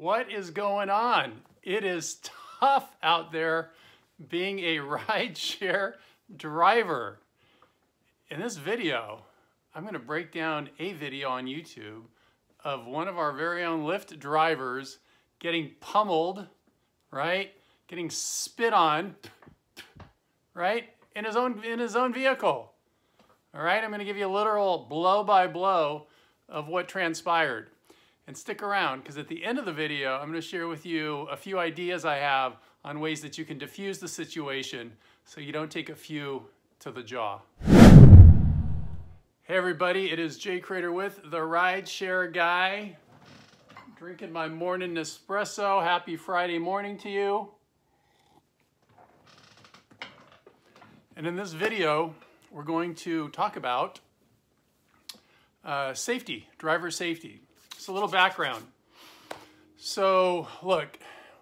What is going on? It is tough out there being a rideshare driver. In this video, I'm going to break down a video on YouTube of one of our very own Lyft drivers getting pummeled, right? Getting spit on, right? In his own in his own vehicle. All right, I'm going to give you a literal blow by blow of what transpired. And stick around because at the end of the video, I'm going to share with you a few ideas I have on ways that you can diffuse the situation so you don't take a few to the jaw. Hey everybody, it is Jay Cradeur with The Ride Share Guy. Drinking my morning espresso. Happy Friday morning to you. And in this video, we're going to talk about uh, safety, driver safety. Just a little background. So look,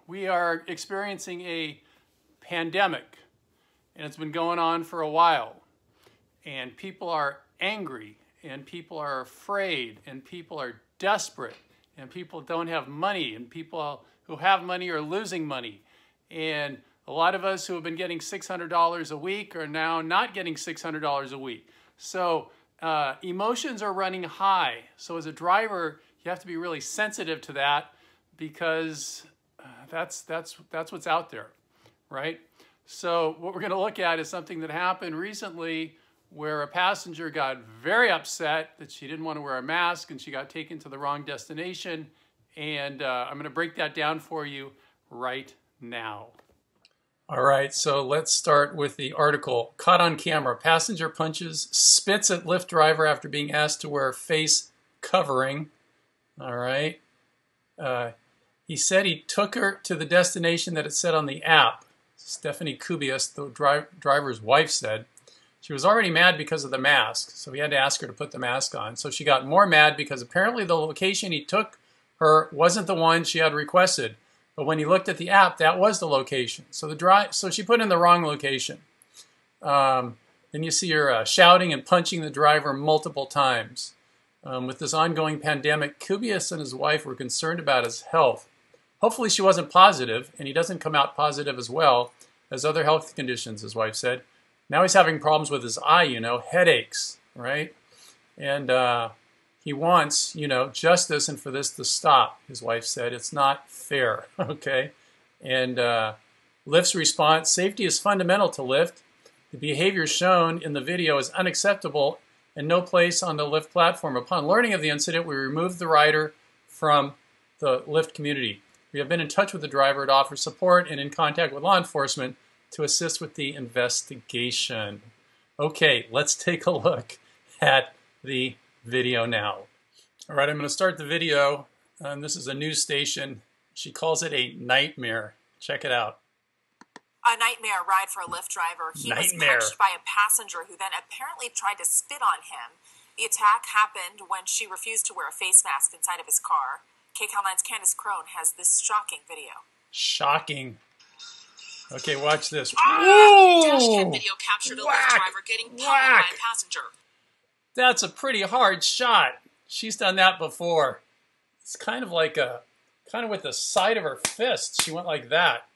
we are experiencing a pandemic and it's been going on for a while. And people are angry and people are afraid and people are desperate and people don't have money and people who have money are losing money. And a lot of us who have been getting $600 a week are now not getting $600 a week. So uh, emotions are running high. So as a driver, you have to be really sensitive to that because uh, that's, that's, that's what's out there, right? So what we're going to look at is something that happened recently where a passenger got very upset that she didn't want to wear a mask and she got taken to the wrong destination. And uh, I'm going to break that down for you right now. All right, so let's start with the article. Caught on camera, passenger punches, spits at Lyft driver after being asked to wear face covering. All right. Uh, he said he took her to the destination that it said on the app. Stephanie Kubias, the dri driver's wife, said. She was already mad because of the mask, so he had to ask her to put the mask on. So she got more mad because apparently the location he took her wasn't the one she had requested. But when he looked at the app, that was the location. So the drive, so she put in the wrong location. Um, then you see her uh, shouting and punching the driver multiple times. Um, with this ongoing pandemic, Kubias and his wife were concerned about his health. Hopefully she wasn't positive, and he doesn't come out positive as well as other health conditions, his wife said. Now he's having problems with his eye, you know, headaches, right? And uh, he wants, you know, justice and for this to stop, his wife said. It's not fair, okay? And uh, Lyft's response safety is fundamental to Lyft. The behavior shown in the video is unacceptable and no place on the Lyft platform. Upon learning of the incident, we removed the rider from the Lyft community. We have been in touch with the driver to offer support and in contact with law enforcement to assist with the investigation. Okay, let's take a look at the video now. All right, I'm going to start the video. Um, this is a news station. She calls it a nightmare. Check it out. A nightmare ride for a Lyft driver. He nightmare. was punched by a passenger who then apparently tried to spit on him. The attack happened when she refused to wear a face mask inside of his car. KCAL9's Candace Crone has this shocking video. Shocking. Okay, watch this. Ah! Dashcam video captured a Lyft driver getting pummeled by a passenger. That's a pretty hard shot. She's done that before. It's kind of like a, kind of with the side of her fist. She went like that.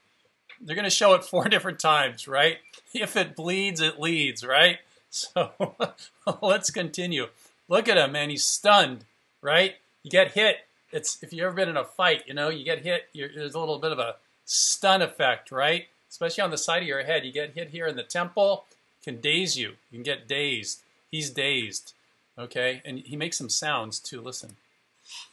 They're going to show it four different times, right? If it bleeds, it leads, right? So let's continue. Look at him, man. He's stunned, right? You get hit. It's if you've ever been in a fight, you know, you get hit. there's a little bit of a stun effect, right? Especially on the side of your head. You get hit here in the temple, can daze you. You can get dazed. He's dazed. Okay? And he makes some sounds too. Listen.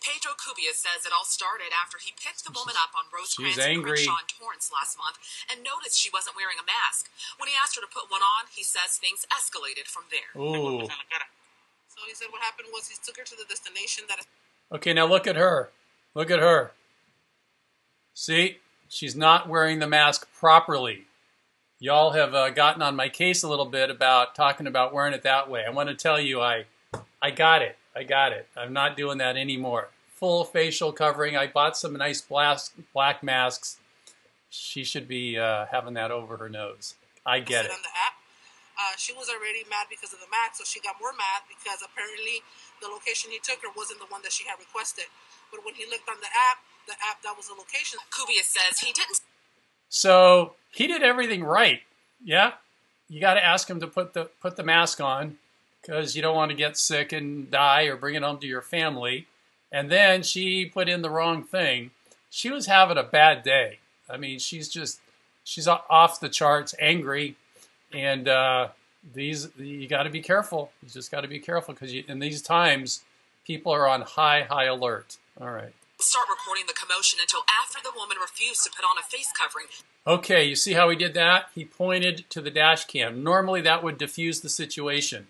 Pedro Kubias says it all started after he picked the woman up on Rosecrans and Crenshaw and Torrance last month and noticed she wasn't wearing a mask. When he asked her to put one on, he says things escalated from there. Ooh. So he said what happened was he took her to the destination that. Okay, now look at her. Look at her. See? She's not wearing the mask properly y'all have uh, gotten on my case a little bit about talking about wearing it that way. I want to tell you, I, I got it. I got it. I'm not doing that anymore. Full facial covering. I bought some nice black, black masks. She should be uh, having that over her nose. I get it. On the app, uh, she was already mad because of the mask, so she got more mad because apparently the location he took her wasn't the one that she had requested. But when he looked on the app, the app that was the location. Kubia says he didn't So he did everything right. Yeah, you got to ask him to put the put the mask on because you don't want to get sick and die or bring it home to your family. And then she put in the wrong thing. She was having a bad day. I mean, she's just she's off the charts, angry, and uh, these you got to be careful. You just got to be careful because in these times, people are on high high alert. All right. start recording the commotion until after the woman refused to put on a face covering. Okay, you see how he did that? He pointed to the dash cam. Normally, that would diffuse the situation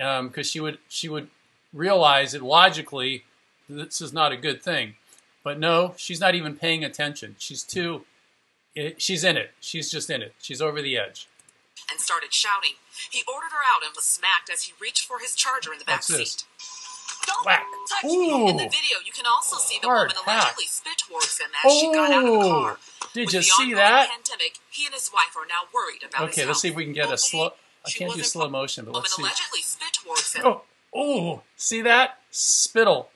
Um, because she would she would realize it logically this is not a good thing. But no, she's not even paying attention. She's too. It, she's in it. She's just in it. She's over the edge. and started shouting. He ordered her out and was smacked as he reached for his charger in the back What's this? seat. Don't Whack. touch me! In the video, you can also see the Hard woman hack. allegedly spit towards him as she got out of the Oh, car. did With you see that? Pandemic, he and his wife are now worried about Okay, let's see if we can get a slow. I She can't do slow motion, but let's see. allegedly spit towards him. Oh, oh, see that spittle?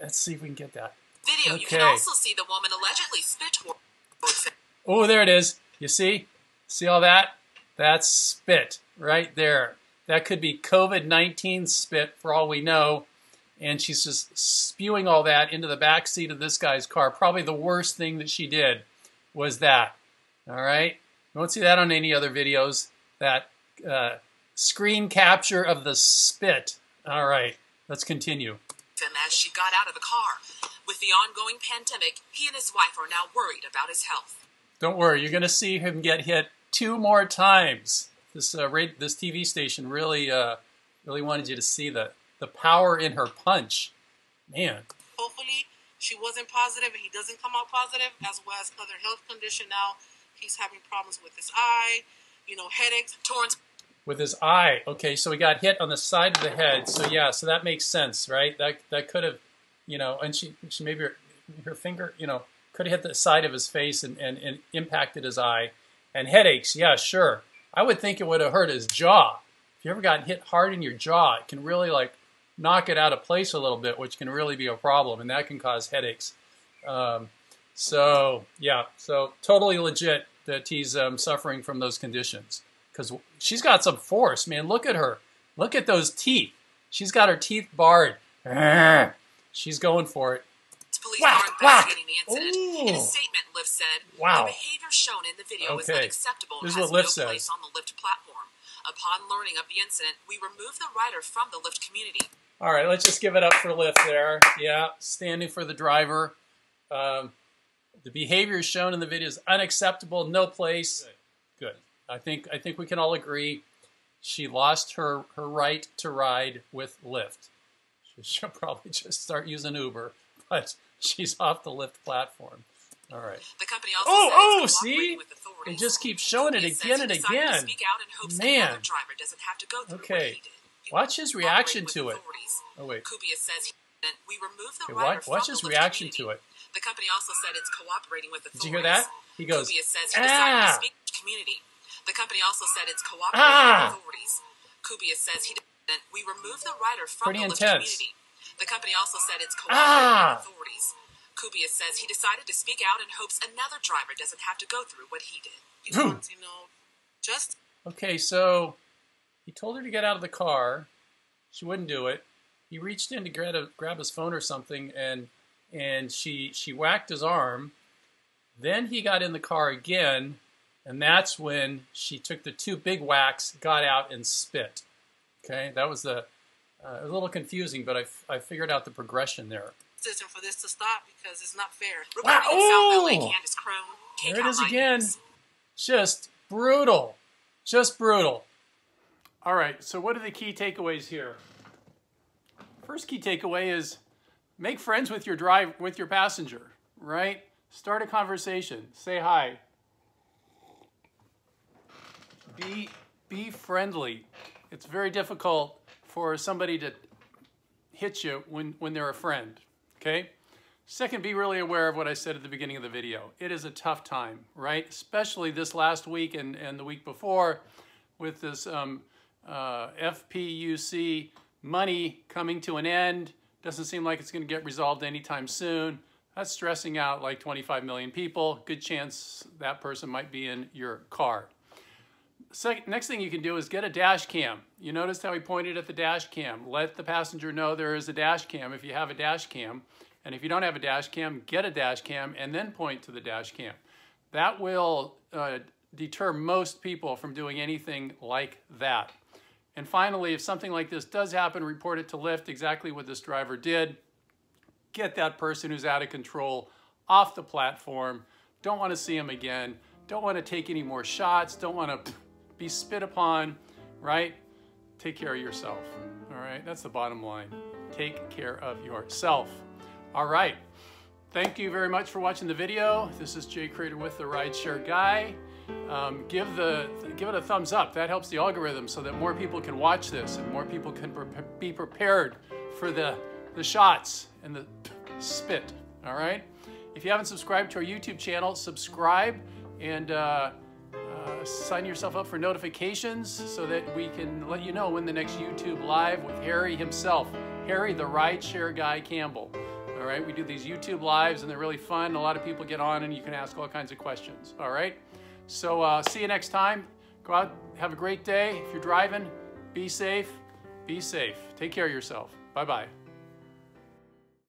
Let's see if we can get that. Video, you can also see the woman allegedly spit towards him. Oh, there it is. You see? See all that? That's spit right there. That could be COVID 19 spit for all we know. And she's just spewing all that into the back seat of this guy's car. Probably the worst thing that she did was that. All right? You won't see that on any other videos. That uh, screen capture of the spit. All right, let's continue. him as she got out of the car. With the ongoing pandemic, he and his wife are now worried about his health. Don't worry, you're going to see him get hit two more times. This uh, rate, this TV station really, uh, really wanted you to see the the power in her punch. Man, Hopefully, she wasn't positive and he doesn't come out positive, as well as other health condition. Now he's having problems with his eye, you know, headaches. Torrance with his eye. Okay, so he got hit on the side of the head. So yeah, so that makes sense, right? That that could have, you know, and she she maybe her, her finger, you know, could have hit the side of his face and, and, and impacted his eye. And headaches, yeah, sure. I would think it would have hurt his jaw. If you ever got hit hard in your jaw, it can really like knock it out of place a little bit, which can really be a problem, and that can cause headaches. Um, so yeah, so totally legit that he's um, suffering from those conditions because she's got some force, man. Look at her. Look at those teeth. She's got her teeth bared. She's going for it. police Whack, are investigating whack. the incident. In a statement, Lyft said, Wow. the behavior shown in the video is unacceptable and This is has what no Lyft place on the Lyft platform. Upon learning of the incident, we removed the rider from the Lyft community. All right, let's just give it up for Lyft there. Yeah, standing for the driver. Um, the behavior shown in the video is unacceptable. No place. I think I think we can all agree. She lost her her right to ride with Lyft. She should probably just start using Uber, but she's off the Lyft platform. All right. The company also Oh, said oh, see? It just keeps showing it again and again. speak out in hopes Man. another driver doesn't have to go through what Okay. Watch his reaction to it. Oh wait. Kubia says we removed the Okay, watch, watch his reaction to it. The company also said it's cooperating with authorities. Did you hear that? He goes, Kubia says he decided ah. to speak to community. The company also said it's cooperating Ah. with authorities. Kubia says he didn't. We removed the rider from Pretty the Lyft intense. community. The company also said it's cooperating Ah. with authorities. Kubia says he decided to speak out in hopes another driver doesn't have to go through what he did. He Hmm. wants, you know, just Okay, so he told her to get out of the car. She wouldn't do it. He reached in to grab, a, grab his phone or something, and and she she whacked his arm. Then he got in the car again, and that's when she took the two big whacks, got out, and spit. Okay, that was the uh, a little confusing, but I, f- I figured out the progression there. decision for this to stop because it's not fair. Wow, Reporting in South LA. Candace Crone, There it is again. News. Just brutal, just brutal. All right, so what are the key takeaways here? First key takeaway is make friends with your drive with your passenger, right? Start a conversation. Say hi. Be be friendly. It's very difficult for somebody to hit you when when they're a friend, okay? Second, be really aware of what I said at the beginning of the video. It is a tough time, right? Especially this last week and, and the week before with this um, uh, FPUC money coming to an end. Doesn't seem like it's going to get resolved anytime soon. That's stressing out like 25 million people. Good chance that person might be in your car. Second, next thing you can do is get a dash cam. You noticed how he pointed at the dash cam. Let the passenger know there is a dash cam if you have a dash cam. And if you don't have a dash cam, get a dash cam and then point to the dash cam. That will uh, deter most people from doing anything like that. And finally, if something like this does happen, report it to Lyft, exactly what this driver did. Get that person who's out of control off the platform. Don't want to see him again. Don't want to take any more shots. Don't want to be spit upon, right? Take care of yourself, all right? That's the bottom line. Take care of yourself. All right. Thank you very much for watching the video. This is Jay Cradeur with the Rideshare Guy. Um, give, the, give it a thumbs up. That helps the algorithm so that more people can watch this and more people can pre be prepared for the, the shots and the spit, all right? If you haven't subscribed to our YouTube channel, subscribe and uh, uh, sign yourself up for notifications so that we can let you know when the next YouTube Live with Harry himself, Harry the Rideshare Guy Campbell. All right, we do these YouTube Lives and they're really fun. A lot of people get on and you can ask all kinds of questions. All right, so uh, see you next time. Go out, have a great day. If you're driving, be safe, be safe. Take care of yourself. Bye-bye.